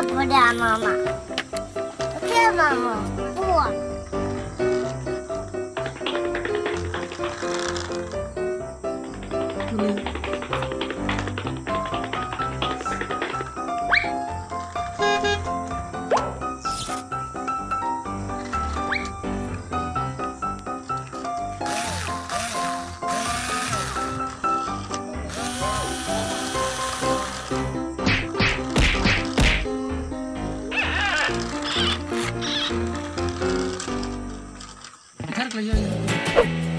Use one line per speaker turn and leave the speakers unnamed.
么不了，妈妈？为什么不
了，要要